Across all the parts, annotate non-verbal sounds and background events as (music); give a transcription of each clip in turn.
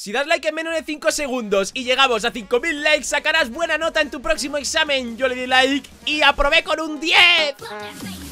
Si das like en menos de 5 segundos y llegamos a 5000 likes, sacarás buena nota en tu próximo examen. Yo le di like y aprobé con un 10.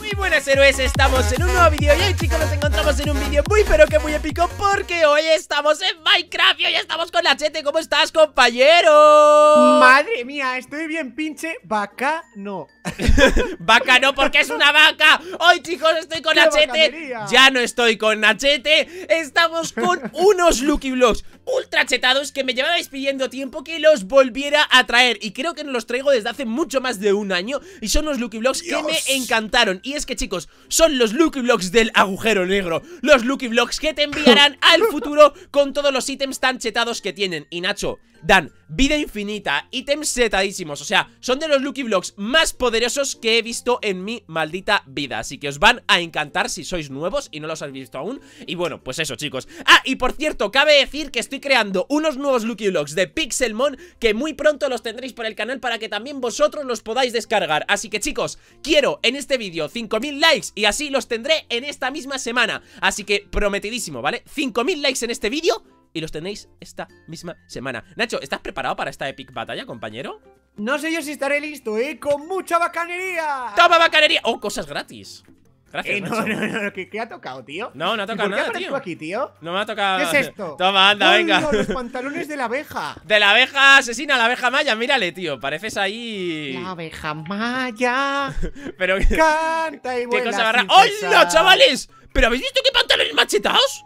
Muy buenas héroes, estamos en un nuevo vídeo y hoy chicos nos encontramos en un vídeo muy pero que muy épico porque hoy estamos en Minecraft y hoy estamos con Nachete. ¿Cómo estás, compañero? Madre mía, estoy bien pinche vaca, no. (laughs) vaca no, porque es una vaca. Hoy chicos estoy con Nachete. Ya no estoy con Nachete. Estamos con (laughs) unos Lucky Blocks ultra chetados que me llevabais pidiendo tiempo que los volviera a traer Y creo que no los traigo desde hace mucho más de un año Y son los Lucky Blocks que me encantaron Y es que chicos, son los Lucky Blocks del agujero negro. Los Lucky Blocks que te enviarán (laughs) al futuro con todos los ítems tan chetados que tienen. Y Nacho, dan vida infinita, ítems setadísimos O sea, son de los Lucky Blocks más poderosos que he visto en mi maldita vida. Así que os van a encantar si sois nuevos y no los habéis visto aún. Y bueno, pues eso chicos. Ah, y por cierto, cabe decir que estoy creando unos nuevos Lucky Blocks de Pixelmon Que muy pronto los tendréis por el canal para que también vosotros los podáis descargar. Así que chicos, quiero en este vídeo 5000 likes y así los tendré en esta misma semana Así que prometidísimo, ¿vale? 5000 likes en este vídeo y los tenéis esta misma semana Nacho, ¿estás preparado para esta epic batalla, compañero? No sé yo si estaré listo, ¿eh? ¡Con mucha bacanería! ¡Toma bacanería! ¡Oh, cosas gratis! Gracias, eh, no, no, no, ¿Qué, ¿qué, ha tocado, tío? No, no ha tocado nada, tío. aquí, tío? No me ha tocado. ¿Qué es esto? Toma, anda, venga. los pantalones de la abeja. (laughs) De la abeja asesina, la abeja maya, mírale, tío. Pareces ahí. La abeja maya. (laughs) Pero. Canta y vuela. ¿Qué cosa barra? ¡Hola, chavales! ¿Pero habéis visto qué pantalones machetados?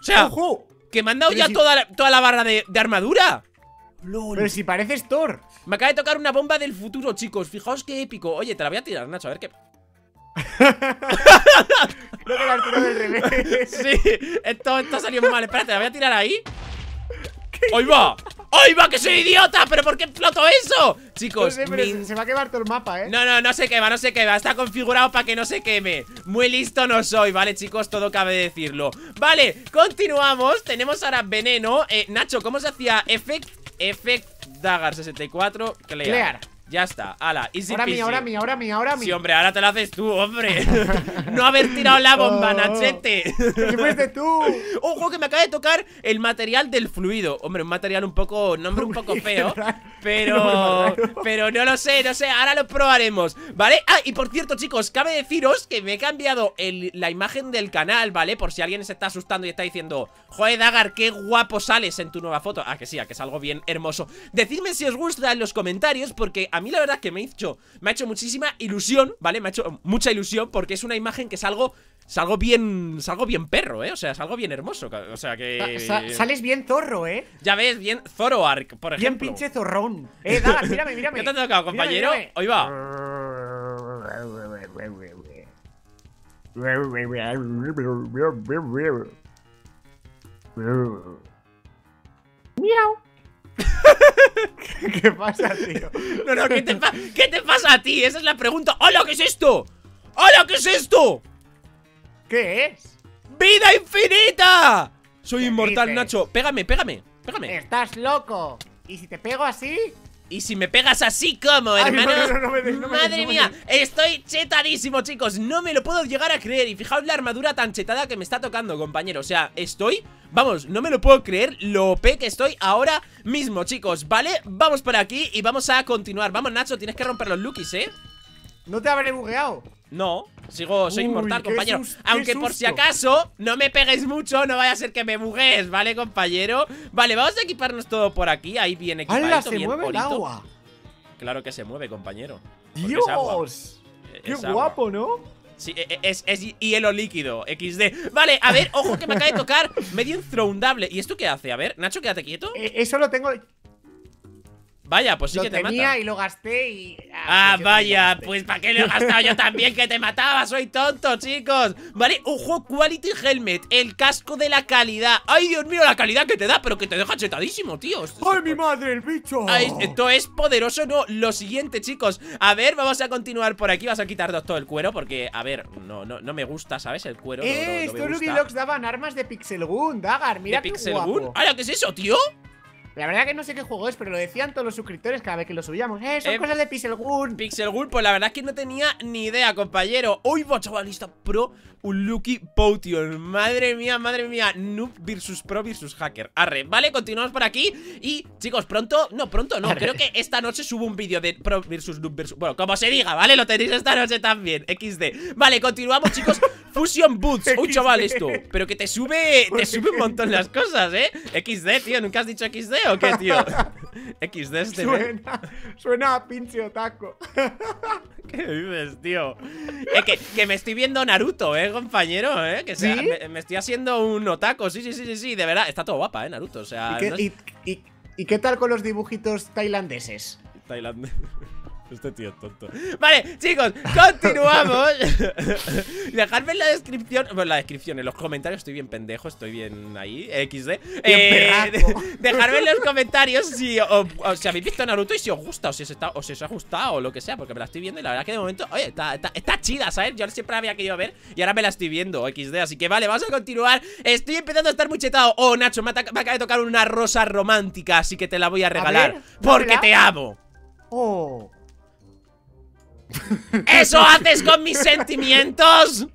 O sea. ¡Ojo! Que me han dado ya toda, la, toda la barra de, armadura Pero si pareces Thor Me acaba de tocar una bomba del futuro, chicos Fijaos qué épico Oye, te la voy a tirar, Nacho, a ver qué... Creo que la del revés (laughs) Sí, esto, esto ha salido mal Espérate, la voy a tirar ahí ¡Ahí va! ¡Ahí va, que soy idiota! ¿Pero por qué exploto eso? Chicos, se va a quemar todo el mapa, ¿eh? No, no, no se quema, no se quema Está configurado para que no se queme Muy listo no soy, ¿vale, chicos? Todo cabe decirlo Vale, continuamos Tenemos ahora veneno eh, Nacho, ¿cómo se hacía? Effect, Effect Dagger 64 Clear, Clear. Ya está, ala, easy Ahora mí, ahora mí, ahora mí, ahora mí. Sí, hombre, ahora te lo haces tú, hombre. (laughs) No haber tirado la bomba, oh, Nachete. Fuiste tú. (laughs) Ojo que me acaba de tocar el material del fluido. Hombre, un material un poco, nombre un poco (laughs) feo Pero, pero no lo sé, no sé, ahora lo probaremos ¿Vale? Ah, y por cierto, chicos, cabe deciros que me he cambiado la imagen del canal, ¿vale? Por si alguien se está asustando y está diciendo Joder, Dagar, qué guapo sales en tu nueva foto Ah, que sí, ah, que es algo bien hermoso. Decidme si os gusta en los comentarios porque a mí la verdad que me ha hecho, me ha hecho muchísima ilusión, ¿vale? Me ha hecho mucha ilusión porque es una imagen que es algo es algo bien. Es algo bien perro, ¿eh? O sea, es algo bien hermoso. O sea que. sales bien zorro, ¿eh? Ya ves, bien Zoroark, por ejemplo. Bien pinche zorrón. Eh, dale, mírame, mírame. (laughs) ¿Qué te ha tocado, compañero? Hoy va. (laughs) (laughs) ¿Qué pasa, tío? No, no, ¿qué te, ¿qué te pasa a ti? Esa es la pregunta. ¡Hola, qué es esto! ¡Hola, qué es esto! ¿Qué es? ¡Vida infinita! Soy inmortal, Nacho. Pégame, pégame, pégame. Estás loco. ¿Y si te pego así? Y si me pegas así como, hermano Madre mía, estoy chetadísimo, chicos No me lo puedo llegar a creer Y fijaos la armadura tan chetada que me está tocando, compañero O sea, estoy... Vamos, no me lo puedo creer lo OP que estoy ahora mismo, chicos ¿Vale? Vamos por aquí y vamos a continuar Vamos, Nacho, tienes que romper los lookies, ¿eh? No te habré bugueado no, sigo, soy inmortal, compañero Aunque por si acaso, no me pegues mucho No vaya a ser que me bugues, ¿vale, compañero? Vale, vamos a equiparnos todo por aquí Ahí viene equipadito, se mueve el agua! Claro que se mueve, compañero ¡Dios! ¡Qué guapo, ¿no? Sí, e, e, es, es, hielo líquido, XD Vale, a ver, ojo que me acaba de tocar Medio inthroundable ¿Y esto qué hace? A ver, Nacho, quédate quieto eh, Eso lo tengo... Vaya, pues sí que te mata. y lo gasté y... Ah, vaya, pues ¿para qué lo he gastado yo también que te mataba? Soy tonto, chicos Vale, ojo, Quality Helmet El casco de la calidad Ay, Dios mío, la calidad que te da, pero que te deja chetadísimo, tío ¡Ay, mi madre, el bicho! esto es poderoso, no Lo siguiente, chicos A ver, vamos a continuar por aquí Vas a quitarnos todo el cuero porque, a ver, no, no, no me gusta, ¿sabes? El cuero Eh, no, estos Lucky daban armas de Pixel Gun, Dagar, mira ¿De Pixel Gun? ¿Ahora qué es eso, tío? La verdad que no sé qué juego es, pero lo decían todos los suscriptores cada vez que lo subíamos. Eh, son Eh, cosas de Pixel Gun. Pixel Ghoul, pues la verdad es que no tenía ni idea, compañero. Uy, va, chavalista pro, un Lucky Potion. Madre mía, madre mía. Noob versus pro versus hacker. Arre, vale, continuamos por aquí. Y, chicos, pronto, no, pronto no. Arre. Creo que esta noche subo un vídeo de pro versus noob versus. Bueno, como se diga, ¿vale? Lo tenéis esta noche también. XD. Vale, continuamos, chicos. (laughs) Fusion Boots. Uy, chaval, esto. Pero que te sube, te sube un montón las cosas, ¿eh? XD, tío. ¿Nunca has dicho XD o qué, tío? (laughs) XD este. ¿no? Suena, suena a pinche otaco. (laughs) ¿Qué dices, tío? Eh, que, que me estoy viendo Naruto, eh, compañero, eh. Que sea, ¿Sí? me, me estoy haciendo un otaco. Sí, sí, sí, sí, sí, de verdad. Está todo guapa, eh, Naruto. O sea, ¿Y, qué, no es- y- y- y qué tal con los dibujitos tailandeses? Tailandia. Este tío es tonto. Vale, chicos, continuamos. (laughs) Dejadme en la descripción. Bueno, en la descripción, en los comentarios. Estoy bien pendejo, estoy bien ahí. XD. perraco. (laughs) dejadme en los comentarios si, o- o si habéis visto Naruto y si os gusta, o si os, está, o si os ha gustado, o lo que sea. Porque me la estoy viendo y la verdad que de momento, oye, está, está, está chida, ¿sabes? Yo siempre la había querido ver y ahora me la estoy viendo, XD. Así que vale, vamos a continuar. Estoy empezando a estar muy chetado. Oh, Nacho, me, me acaba de tocar una rosa romántica, así que te la voy a regalar. ver, porque te amo. Oh. ¿Eso haces con mis sentimientos?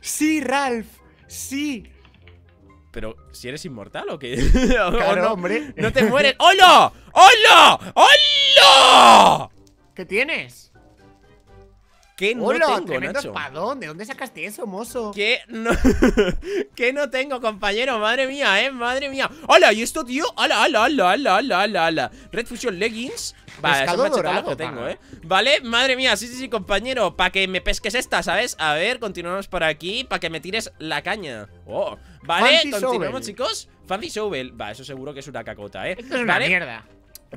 Sí, Ralph. Sí. Pero, si eres inmortal o qué? (laughs) ¿O Claro, no, hombre. no te mueres. ¡Hola! ¡Hola! ¡Hola! ¿Qué tienes? ¿Qué no Hola, tengo, tremendo Nacho? espadón. ¿De dónde sacaste eso, mozo? ¿Qué no, (laughs) ¿Qué no tengo, compañero? Madre mía, eh, madre mía. ¡Hola! ¿Y esto, tío? ¡Hala, hala, hala, hala, hala, hala, hala! Red Fusion Leggings. Vale, Pescado machetados dorado, que tengo, eh. Vale, madre mía, sí, sí, sí, compañero. Para que me pesques esta, ¿sabes? A ver, continuamos por aquí. Para que me tires la caña. Oh, vale, Fancy continuamos, chicos. Fancy Shovel. Va, eso seguro que es una cacota, eh. Esto es una mierda.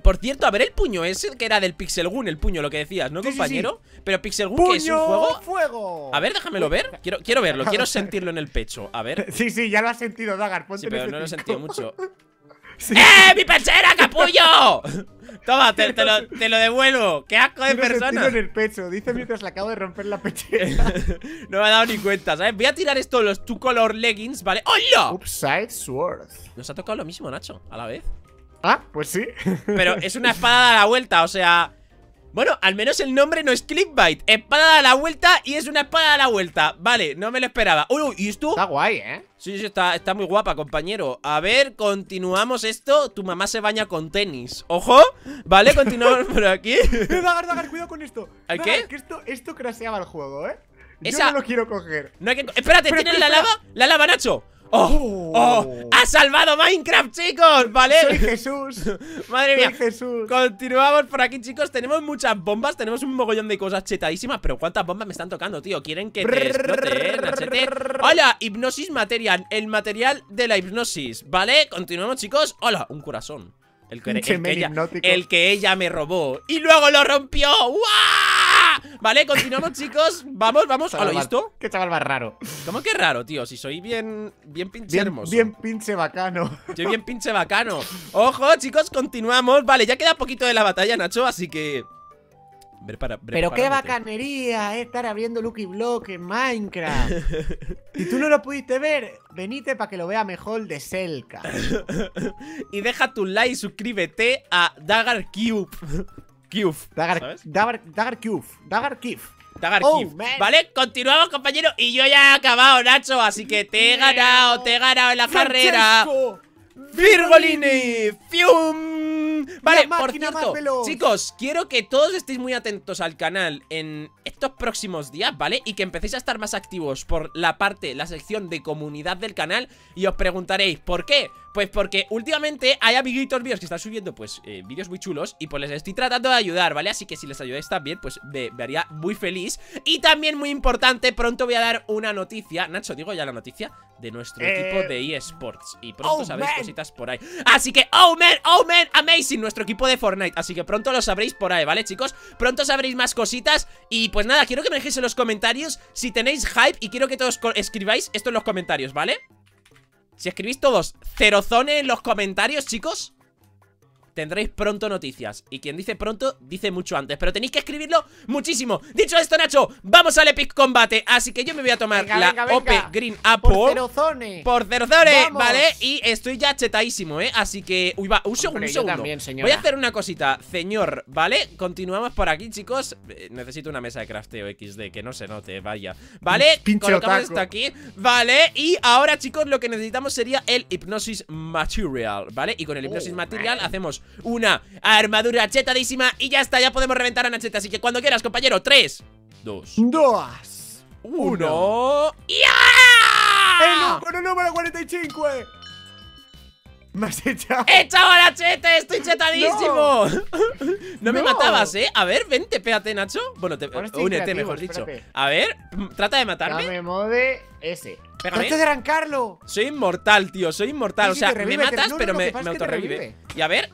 Por cierto, a ver el puño ese que era del Pixel Gun, el puño, lo que decías, ¿no, Sí, sí, compañero? Pero Pixel Gun, que es un ¡Puño juego. fuego! A ver, déjamelo ver. Quiero, quiero verlo, quiero sentirlo en el pecho. A ver. (laughs) Sí, sí, ya lo has sentido, Dagar. Ponte Sí, pero no lo he F5. sentido mucho. (laughs) Sí. ¡Eh, mi pechera, capullo! (laughs) Toma, te, te lo, te lo devuelvo. ¡Qué asco de persona! en el pecho. Dice mientras le acabo de romper la pechera. (laughs) No me ha dado ni cuenta, ¿sabes? Voy a tirar esto, los two color leggings, ¿vale? ¡Hola! Upside Sword. Nos ha tocado lo mismo, Nacho, a la vez. Ah, pues sí. Pero es una espada a la vuelta, o sea. Bueno, al menos el nombre no es clickbait. Espada a la vuelta y es una espada a la vuelta. Vale, no me lo esperaba. Uy, uy, ¿y esto? Está guay, ¿eh? Sí, sí, está, está muy guapa, compañero. A ver, continuamos esto. Tu mamá se baña con tenis. ¡Ojo! Vale, (laughs) continuamos por aquí. (laughs) Dagar, Dagar, cuidado con esto. ¿El Dagar, qué? Que esto, esto craseaba el juego, ¿eh? Yo no lo quiero coger. No hay que... Espérate, ¿tienes la espera. lava? ¡La lava, Nacho! ¡Oh! ¡Oh! ¡Ha salvado Minecraft, chicos! ¿Vale? Soy Jesús. (laughs) Madre mía. Soy Jesús. Continuamos por aquí, chicos. Tenemos muchas bombas, tenemos un mogollón de cosas chetadísimas. Pero ¿cuántas bombas me están tocando, tío? Quieren que te explote, ¿eh, Nachete? Hola, hipnosis material. El material de la hipnosis, ¿vale? Continuamos, chicos. Hola, un corazón. El que, el ella, el que ella me robó. Y luego lo rompió. ¡Guau! Vale, continuamos, chicos. Vamos, vamos. Chaval Hola, ¿y más- esto? Qué chaval más raro. ¿Cómo que raro, tío? Si soy bien, bien pinche Bien, hermoso. bien pinche bacano. Soy bien pinche bacano. Ojo, chicos, continuamos. Vale, ya queda poquito de la batalla, Nacho, así que. Ver para, ver Pero qué bacanería, eh, estar abriendo Lucky Block en Minecraft. (laughs) Si tú no lo pudiste ver, venite para que lo vea mejor de Selka. (laughs) Y deja tu like y suscríbete a Dagger Cube. Cube. Dagar, ¿sabes? Dagar, Dagar Cube. Dagar Cube. Dagger Oh, Cube. man. Vale, continuamos, compañero. Y yo ya he acabado, Nacho. Así que te he ganado, te he ganado en la carrera. ¡Virgolini! ¡Fium! Vale, por cierto, chicos, quiero que todos estéis muy atentos al canal en estos próximos días, ¿vale? Y que empecéis a estar más activos por la parte, la sección de comunidad del canal Y os preguntaréis, ¿por qué? Pues porque últimamente hay amiguitos míos que están subiendo, pues, eh, vídeos muy chulos Y pues les estoy tratando de ayudar, ¿vale? Así que si les ayudáis también, pues me, me haría muy feliz Y también muy importante, pronto voy a dar una noticia Nacho, digo ya la noticia de nuestro Eh, equipo de eSports Y pronto oh, sabréis man. cositas por ahí Así que, oh man, oh man, amazing Nuestro equipo de Fortnite Así que pronto lo sabréis por ahí, ¿vale, chicos? Pronto sabréis más cositas Y pues nada, quiero que me dejéis en los comentarios Si tenéis hype y quiero que todos escribáis esto en los comentarios, ¿vale? Si escribís todos Cerozone en los comentarios, chicos tendréis pronto noticias. Y quien dice pronto, dice mucho antes. Pero tenéis que escribirlo muchísimo. Dicho esto, Nacho, vamos al Epic Combate. Así que yo me voy a tomar Venga, la venga, venga. OP Green Apple. Por Cerozone. Por Vamos. ¿vale? Y estoy ya chetadísimo, ¿eh? Así que... Uy, va, un segundo, Hombre, un segundo también. Voy a hacer una cosita, señor, ¿vale? Continuamos por aquí, chicos Eh, Necesito una mesa de crafteo XD, que no se note, vaya ¿Vale? Pinche Colocamos otaku. esto aquí Vale, y ahora, chicos, lo que necesitamos sería el Hypnosis Material, ¿vale? Y con el Hypnosis Oh, Material man. hacemos una armadura chetadísima Y ya está, ya podemos reventar a Nacheta Así que cuando quieras, compañero, 3, 2, Dos. 1 ¡Eh, ¡Ya! no! ¡Con el número 45! eh. Me has echado. ¡He echado a Nachete! ¡Estoy chetadísimo! (laughs) No, me No. matabas, ¿eh? A ver, vente, pégate, Nacho Bueno, te, únete, mejor dicho espérate. A ver, mm, trata de matarme Dame mode ese. Pégame. ¡Trate de arrancarlo! Soy inmortal, tío, soy inmortal Sí, O sea, me matas, no, no, pero me, me autorrevive revive. Y a ver,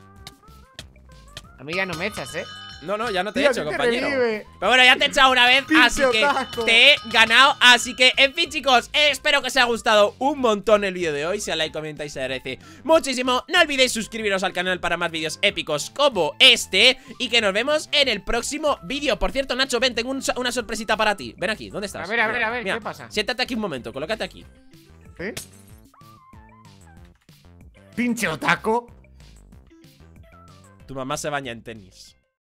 A mí ya no me echas, ¿eh? no, no, ya no te he Tío, hecho, ti te compañero revive. Pero bueno, ya te he echado una vez, así que te he ganado Así que, en fin, chicos, espero que os haya gustado un montón el vídeo de hoy Si a like, comentáis, se agradece muchísimo No olvidéis suscribiros al canal para más vídeos épicos como este Y que nos vemos en el próximo vídeo Por cierto, Nacho, ven, tengo un una sorpresita para ti Ven aquí, ¿dónde estás? A ver, a ver, Mira, a ver, mira, ¿qué pasa? Siéntate aquí un momento, colócate aquí ¿Eh? Pinche otaco. Tu mamá se baña en tenis